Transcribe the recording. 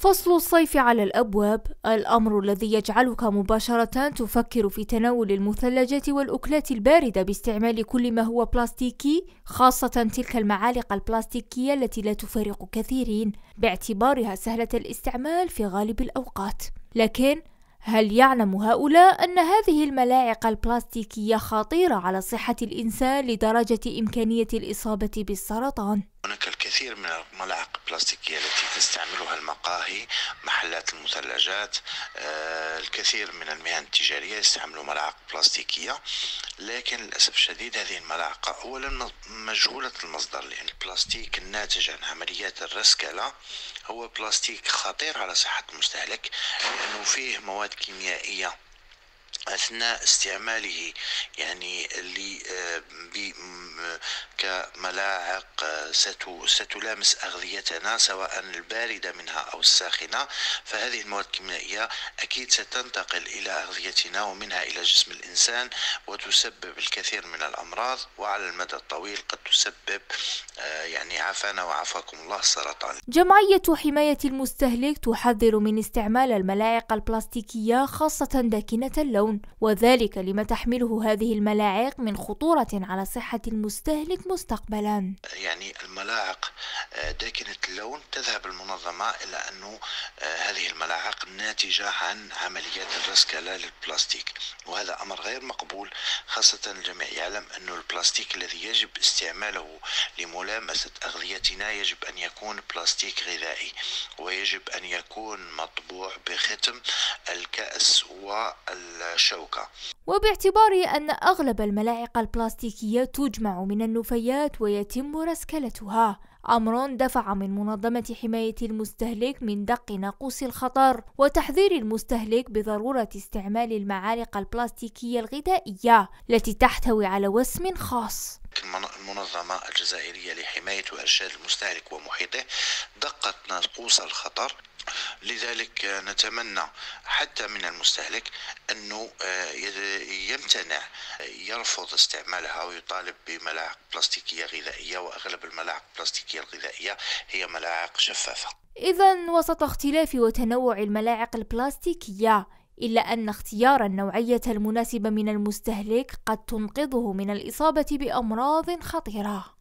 فصل الصيف على الأبواب. الأمر الذي يجعلك مباشرة تفكر في تناول المثلجات والأكلات الباردة باستعمال كل ما هو بلاستيكي خاصة تلك المعالق البلاستيكية التي لا تفارق كثيرين. باعتبارها سهلة الاستعمال في غالب الأوقات. لكن هل يعلم هؤلاء أن هذه الملاعق البلاستيكية خطيرة على صحة الإنسان لدرجة إمكانية الإصابة بالسرطان؟ هناك الكثير من الملاعق البلاستيكية التي تستعملها المقاهي محلات المثلجات آه، الكثير من المهن التجارية يستعملوا ملاعق بلاستيكية. لكن للأسف الشديد هذه الملاعق أولا مجهولة المصدر لأن البلاستيك الناتج عن عمليات الرسكلة هو بلاستيك خطير على صحة المستهلك لأنه فيه مواد كيميائية أثناء استعماله يعني اللي آه، كملاعق آه، ستلامس أغذيتنا سواء الباردة منها أو الساخنة. فهذه المواد الكيميائية أكيد ستنتقل إلى أغذيتنا ومنها إلى جسم الإنسان وتسبب الكثير من الأمراض وعلى المدى الطويل قد تسبب يعني عافانا وعافاكم. الله السرطان. جمعية حماية المستهلك تحذر من استعمال الملاعق البلاستيكية خاصة داكنة اللون وذلك لما تحمله هذه الملاعق من خطورة على صحة المستهلك مستقبلا. يعني الملاعق آه، داكنة اللون تذهب المنظمة إلى أنه آه، هذه الملاعق ناتجة عن عمليات الرسكلة للبلاستيك وهذا أمر غير مقبول خاصة الجميع يعلم أن البلاستيك الذي يجب استعماله لملامسة أغذيتنا يجب أن يكون بلاستيك غذائي ويجب أن يكون مطبوع بختم الكأس والشوكة. وباعتبار أن أغلب الملاعق البلاستيكية تجمع من النفايات ويتم رسكلتها أمر دفع من منظمة حماية المستهلك من دق ناقوس الخطر وتحذير المستهلك بضرورة استعمال المعالق البلاستيكية الغذائية. التي تحتوي على وسم خاص. المنظمة الجزائرية لحماية وإرشاد المستهلك ومحيطه دقت ناقوس الخطر. لذلك نتمنى حتى من المستهلك أنه آه، يمتنع يرفض استعمالها ويطالب بملاعق بلاستيكية غذائية وأغلب الملاعق البلاستيكية الغذائية هي ملاعق شفافة. إذا وسط اختلاف وتنوع الملاعق البلاستيكية إلا أن اختيار النوعية المناسبة من المستهلك قد تنقذه من الإصابة بأمراض خطيرة.